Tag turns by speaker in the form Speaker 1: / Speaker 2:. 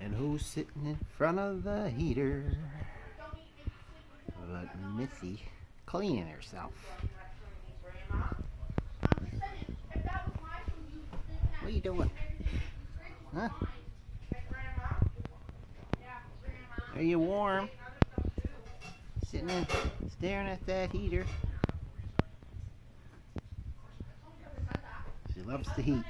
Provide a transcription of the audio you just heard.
Speaker 1: And who's sitting in front of the heater? But Missy cleaning herself. What are you doing? Huh? Are you warm? Sitting there staring at that heater. She loves the heat.